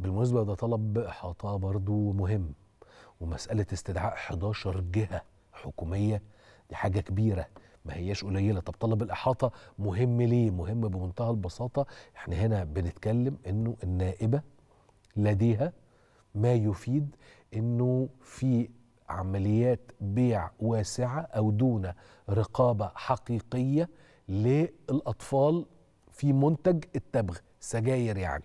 بالمناسبة ده طلب إحاطة برضو مهم ومسألة استدعاء 11 جهة حكومية. دي حاجة كبيرة ما هياش قليلة. طب طلب الإحاطة مهم ليه؟ مهم بمنتهى البساطة. إحنا هنا بنتكلم إنه النائبة لديها ما يفيد إنه في عمليات بيع واسعة أو دون رقابة حقيقية للأطفال في منتج التبغ سجاير يعني.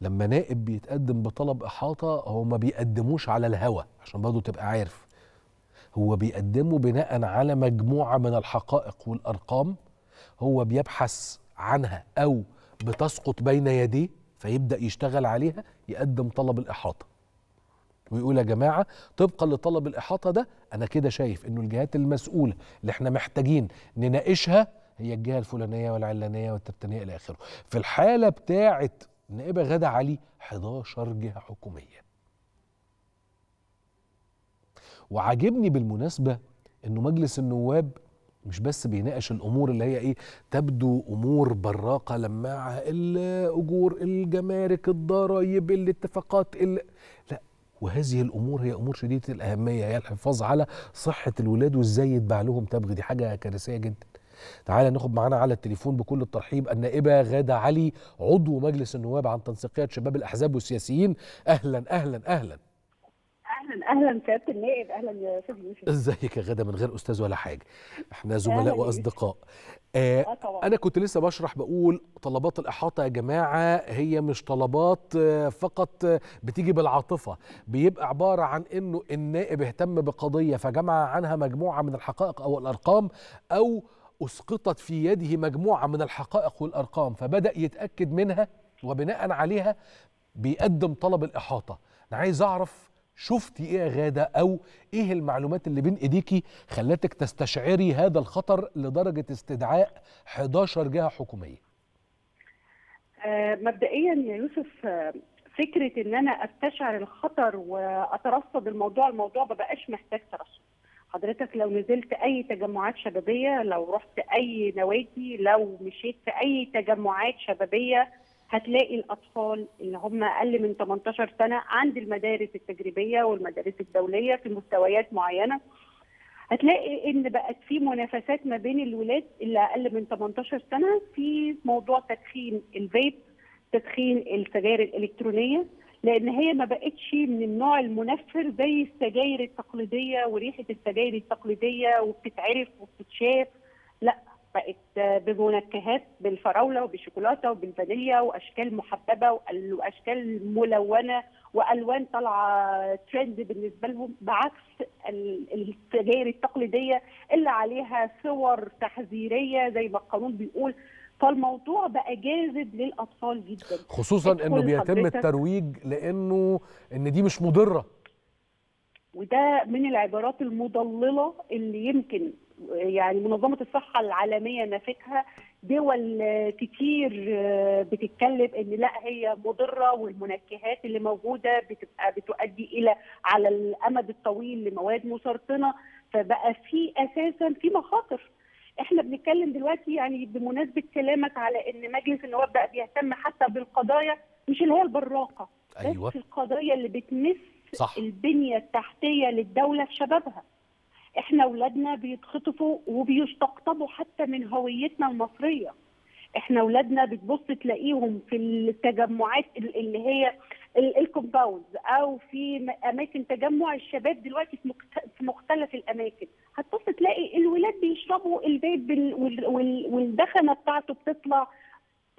لما نائب بيتقدم بطلب إحاطة هو ما بيقدموش على الهوى عشان برضه تبقى عارف. هو بيقدمه بناء على مجموعة من الحقائق والأرقام هو بيبحث عنها أو بتسقط بين يديه فيبدأ يشتغل عليها يقدم طلب الإحاطة. ويقول يا جماعة طبقا لطلب الإحاطة ده أنا كده شايف إنه الجهات المسؤولة اللي إحنا محتاجين نناقشها هي الجهة الفلانية والعلانية والترتانية إلى آخره. في الحالة بتاعة النائبة غادة علي 11 جهة حكومية. وعاجبني بالمناسبة إنه مجلس النواب مش بس بيناقش الأمور اللي هي إيه تبدو أمور براقة لماعه الأجور الجمارك الضرائب الاتفاقات ال... لا وهذه الأمور هي أمور شديدة الأهمية هي الحفاظ على صحة الولاد وإزاي يتباع لهم تبغ دي حاجة كارثية جدا. تعالى ناخد معانا على التليفون بكل الترحيب النائبة غادة علي عضو مجلس النواب عن تنسيقيه شباب الأحزاب والسياسيين. أهلا أهلا أهلا. أهلا أهلا سياده النائب أهلا يا أستاذ يوسف. إزيك يا غادة؟ من غير أستاذ ولا حاجة. إحنا زملاء وأصدقاء. آه آه طبعا. أنا كنت لسه بشرح بقول طلبات الإحاطة يا جماعة هي مش طلبات آه، فقط آه، بتيجي بالعاطفة. بيبقى عبارة عن إنه النائب اهتم بقضية فجمع عنها مجموعة من الحقائق أو الأرقام أو أسقطت في يده مجموعة من الحقائق والأرقام فبدأ يتأكد منها وبناء عليها بيقدم طلب الإحاطة. أنا عايز أعرف شفتي إيه يا غادة أو إيه المعلومات اللي بين إيديكي خلتك تستشعري هذا الخطر لدرجة استدعاء 11 جهة حكومية؟ آه مبدئيا يا يوسف آه، فكرة إن أنا أستشعر الخطر وأترصد الموضوع الموضوع ما بقاش محتاج ترصد. حضرتك لو نزلت أي تجمعات شبابية لو رحت أي نوادي لو مشيت في أي تجمعات شبابية هتلاقي الأطفال اللي هم أقل من 18 سنة عند المدارس التجريبية والمدارس الدولية في مستويات معينة. هتلاقي إن بقت في منافسات ما بين الولاد اللي أقل من 18 سنة في موضوع تدخين الفيب تدخين السجاير الإلكترونية لأن هي ما بقتش من النوع المنفر زي السجاير التقليدية وريحة السجاير التقليدية وبتتعرف وبتتشاف. لا بقت بمنكهات بالفراولة وبالشوكولاته وبالفانيليا وأشكال محببة وأشكال ملونة وألوان طالعة ترند بالنسبة لهم بعكس ال- السجاير التقليدية اللي عليها صور تحذيرية زي ما القانون بيقول فالموضوع بقى جاذب للأطفال جدا. خصوصا إنه بيتم. الترويج لأنه إن دي مش مضرة. وده من العبارات المضللة اللي يمكن يعني منظمة الصحة العالمية نافتها دول كتير آه، بتتكلم إن لا هي مضرة والمنكهات اللي موجودة بتبقى بتؤدي إلى على الأمد الطويل لمواد مسرطنة. فبقى في أساسا في مخاطر. إحنا بنتكلم دلوقتي يعني بمناسبة كلامك على إن مجلس النواب بقى بيهتم حتى بالقضايا مش اللي هي البراقة أيوه. بس القضايا اللي بتمس صح. البنية التحتية للدولة في شبابها. إحنا اولادنا بيتخطفوا وبيستقطبوا حتى من هويتنا المصرية. إحنا اولادنا بتبص تلاقيهم في التجمعات ال- اللي هي الكومباوندز أو في أماكن تجمع الشباب دلوقتي في مختلف الأماكن. هتبص تلاقي الولاد بيشربوا وال- والدخنة بتاعته بتطلع.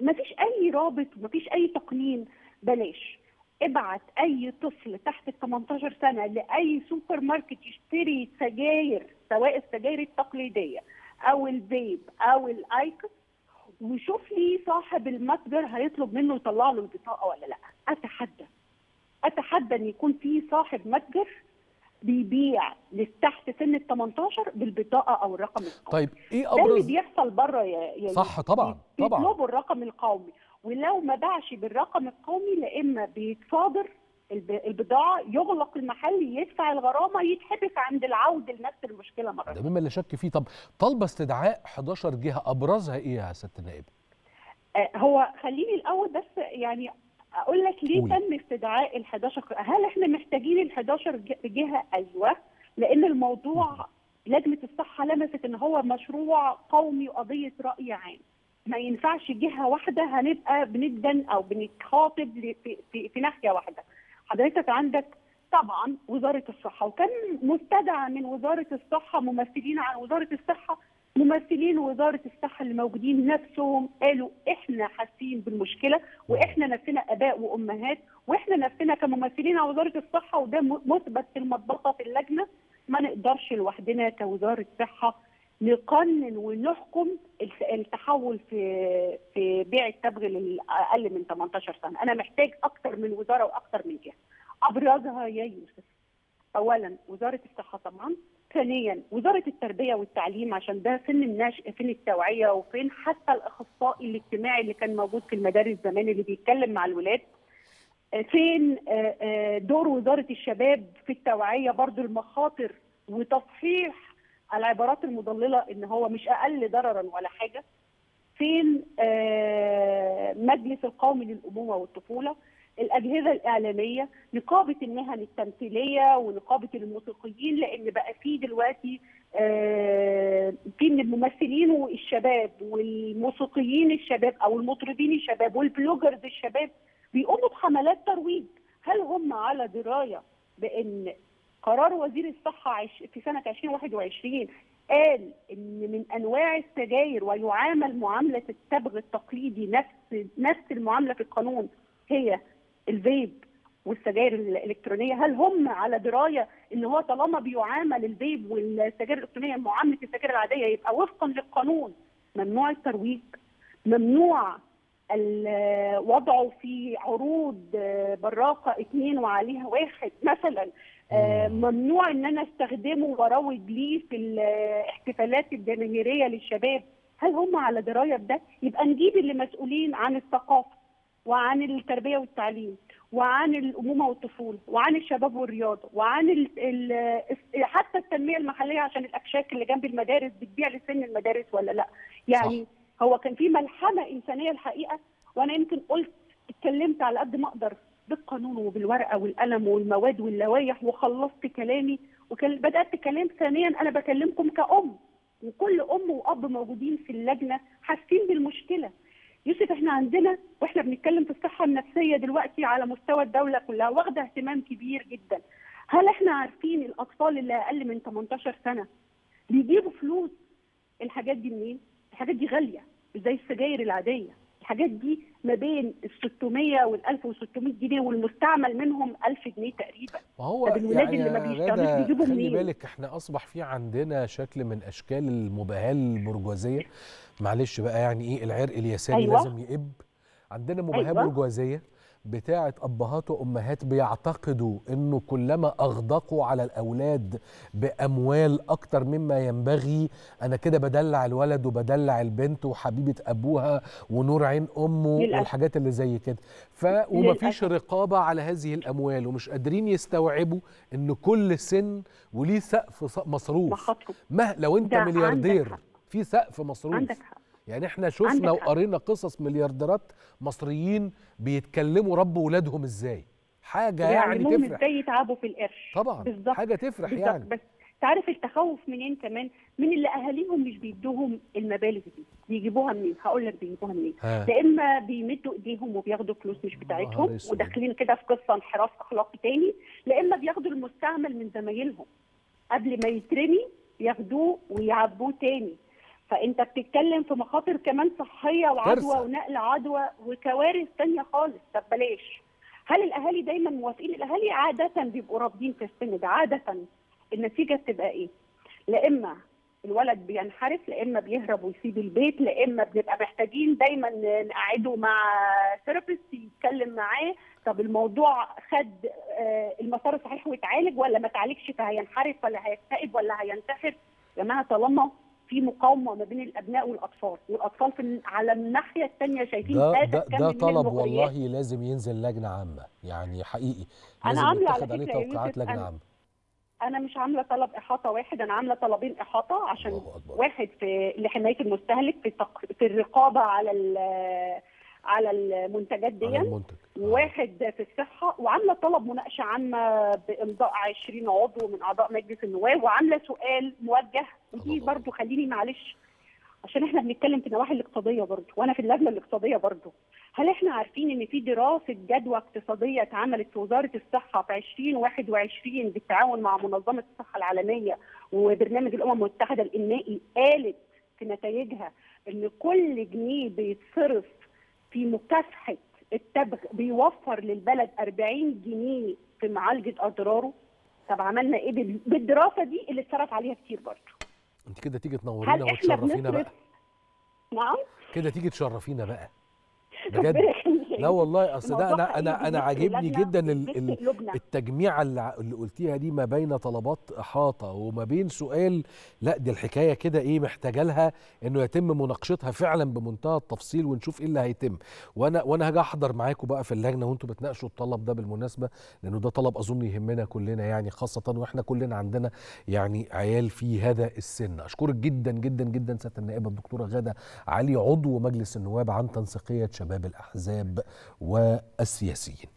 مفيش أي رابط ومفيش أي تقنين. بلاش. ابعت أي طفل تحت ال 18 سنة لأي سوبر ماركت يشتري سجاير سواء السجاير التقليدية أو الفيب أو الايكوس وشوف لي صاحب المتجر هيطلب منه يطلع له البطاقة ولا لأ. أتحدى. أتحدى إن يكون في صاحب متجر بيبيع لتحت سن ال 18 بالبطاقة أو الرقم القومي. طيب إيه ده اللي أبرز؟ بيحصل بره يا يا صح طبعا طبعا. بيطلبوا الرقم القومي. ولو ما باعش بالرقم القومي لا إما بيتصادر البضاعة يغلق المحل يدفع الغرامة يتحبس عند العود لنفس المشكلة مرة ده مما لا شك فيه. طب طالبه استدعاء 11 جهة أبرزها إيه يا سياده النائب؟ آه، هو خليني الأول بس يعني أقول لك ليه قولي. تم استدعاء ال 11 هل إحنا محتاجين ال 11 ج- جهة؟ أيوه لأن الموضوع لجنة الصحة لمست إن هو مشروع قومي وقضية رأي عام. ما ينفعش جهة واحدة هنبقى بندن أو بنتخاطب في, في ناحية واحدة. حضرتك عندك طبعا وزارة الصحة وكان مستدعى من وزارة الصحة ممثلين عن وزارة الصحة ممثلين وزارة الصحة اللي موجودين نفسهم قالوا إحنا حاسين بالمشكلة وإحنا نفسنا آباء وأمهات وإحنا نفسنا كممثلين على وزارة الصحة وده مثبت في المطبقه في اللجنة. ما نقدرش لوحدنا كوزارة صحة نقنن ونحكم الت- التحول في في بيع التبغ للاقل من 18 سنة، أنا محتاج أكتر من وزارة وأكتر من جهه. أبرزها يا يوسف. اولا وزارة الصحة طبعا، ثانيا وزارة التربية والتعليم عشان ده سن النشء فين التوعية وفين حتى الأخصائي الاجتماعي اللي كان موجود في المدارس زمان اللي بيتكلم مع الولاد. آه، فين آه، آه، دور وزارة الشباب في التوعية برضو المخاطر وتصحيح العبارات المضللة إن هو مش أقل ضررا ولا حاجة. فين آه، مجلس القومي للأمومة والطفولة؟ الأجهزة الإعلامية نقابة المهن التمثيليه ونقابة الموسيقيين لأن بقى في دلوقتي آه، في من الممثلين والشباب والموسيقيين الشباب أو المطربين الشباب والبلوجرز الشباب بيقوموا بحملات ترويج. هل هم على دراية بإن قرار وزير الصحة في سنة 2021 قال إن من أنواع السجاير ويعامل معاملة التبغ التقليدي نفس نفس المعاملة في القانون هي الفيب والسجاير الإلكترونية. هل هم على دراية إن هو طالما بيعامل الفيب والسجاير الإلكترونية معاملة السجاير العادية يبقى وفقا للقانون؟ ممنوع الترويج ممنوع وضعه في عروض آه، براقة اثنين وعليها واحد مثلا. آه، ممنوع إن أنا أستخدمه واروج ليه في الاحتفالات الجماهيرية للشباب. هل هم على دراية بده؟ يبقى نجيب اللي مسؤولين عن الثقافة وعن التربية والتعليم وعن الأمومة والطفولة وعن الشباب والرياضة وعن ال ال حتى التنمية المحلية عشان الأكشاك اللي جنب المدارس بتبيع لسن المدارس ولا لأ؟ يعني صح. هو كان في ملحمة إنسانية الحقيقة وأنا يمكن قلت اتكلمت على قد ما أقدر بالقانون وبالورقة والقلم والمواد واللوائح وخلصت كلامي وبدات كلام ثانيا أنا بكلمكم كأم وكل أم وأب موجودين في اللجنة حاسين بالمشكلة. يوسف إحنا عندنا وإحنا بنتكلم في الصحة النفسية دلوقتي على مستوى الدولة كلها واخدة اهتمام كبير جدا. هل إحنا عارفين الأطفال اللي أقل من 18 سنة بيجيبوا فلوس؟ الحاجات دي منين؟ الحاجات دي غالية. زي السجاير العادية الحاجات دي ما بين ال 600 وال 1600 جنيه والمستعمل منهم 1000 جنيه تقريبا ما هو طب الولاد يعني اللي ما بيشتغلوش بيجيبوا خلي منين؟ بالك إحنا أصبح في عندنا شكل من أشكال المباهاة البرجوازية معلش بقى يعني إيه العرق اليساري أيوة. لازم يقب عندنا مباهاة أيوة. برجوازية بتاعة أبهات وأمهات بيعتقدوا إنه كلما أغدقوا على الأولاد بأموال أكتر مما ينبغي أنا كده بدلع الولد وبدلع البنت وحبيبة أبوها ونور عين أمه للأسف. والحاجات اللي زي كده ف ومفيش. رقابة على هذه الأموال ومش قادرين يستوعبوا إن كل سن وليه سقف مصروف ما لو أنت ملياردير. في سقف مصروف عندك حق يعني إحنا شفنا. وقرينا قصص مليارديرات مصريين بيتكلموا ربوا ولادهم إزاي. حاجة يعني ويعلموهم تفرح. إزاي يتعبوا في القرش. طبعا بالظبط. حاجة تفرح بالظبط. يعني. بس تعرف التخوف منين كمان؟ من اللي أهاليهم مش بيدوهم المبالغ دي. بيجيبوها منين؟ هقول لك بيجيبوها منين. يا إما بيمدوا إيديهم وبياخدوا فلوس مش بتاعتهم. وداخلين كده في قصة انحراف أخلاقي تاني. لا إما بياخدوا المستعمل من زمايلهم. قبل ما يترمي ياخدوه ويعبوه تاني. فأنت بتتكلم في مخاطر كمان صحية وعدوى. ونقل عدوى وكوارث تانية خالص. طب بلاش. هل الأهالي دايما موافقين؟ الأهالي عادة بيبقوا رافضين في السن ده. عادة النتيجة بتبقى إيه؟ لا إما الولد بينحرف لا إما بيهرب ويسيب البيت لا إما بنبقى محتاجين دايما نقعده مع ثيرابيست يتكلم معاه. طب الموضوع خد آه، المسار الصحيح ويتعالج ولا ما اتعالجش فهينحرف ولا هيكتئب ولا هينتحر؟ يا جماعة طالما في مقاومة ما بين الأبناء والأطفال والأطفال في على الناحية الثانية شايفين ده هذا ده, ده طلب. والله لازم ينزل لجنة عامة يعني حقيقي لازم على يتخذ عليه فكرة يا توقيعات لجنة أنا- عامة أنا مش عاملة طلب إحاطة واحد أنا عاملة طلبين إحاطة عشان. واحد في لحماية المستهلك في تق... في الرقابة على ال- على المنتجات على دي المنتج آه. واحد في الصحة وعاملة طلب مناقشة عامة بإمضاء 20 عضو من أعضاء مجلس النواب وعاملة سؤال موجه ودي. برضو خليني معلش عشان إحنا بنتكلم في النواحي الاقتصادية برضو وأنا في اللجنة الاقتصادية برضو هل إحنا عارفين إن في دراسة جدوى اقتصادية اتعملت في وزارة الصحة في 2021 بالتعاون مع منظمة الصحة العالمية وبرنامج الأمم المتحدة الإنمائي قالت في نتائجها إن كل جنيه بيتصرف في مكافحة التبغ بيوفر للبلد 40 جنيه في معالجة أضراره. طب عملنا إيه بال- بالدراسة دي اللي اتصرف عليها كتير برضه. أنت كده تيجي تنورينا وتشرفينا بقى. نعم. كده تيجي تشرفينا بقى. بجد. لا والله أصل ده أنا أنا أنا عاجبني جدا. التجميعه اللي قلتيها دي ما بين طلبات إحاطة وما بين سؤال لا دي الحكاية كده إيه محتاجة لها إنه يتم مناقشتها فعلا بمنتهى التفصيل ونشوف إيه اللي هيتم. وأنا وأنا هاجي أحضر معاكم بقى في اللجنة وأنتم بتناقشوا الطلب ده بالمناسبة لأنه ده طلب أظن يهمنا كلنا يعني خاصة وإحنا كلنا عندنا يعني عيال في هذا السن. أشكرك جدا جدا جدا سيادة النائبة الدكتورة غادة علي عضو مجلس النواب عن تنسيقية شباب الأحزاب والسياسيين.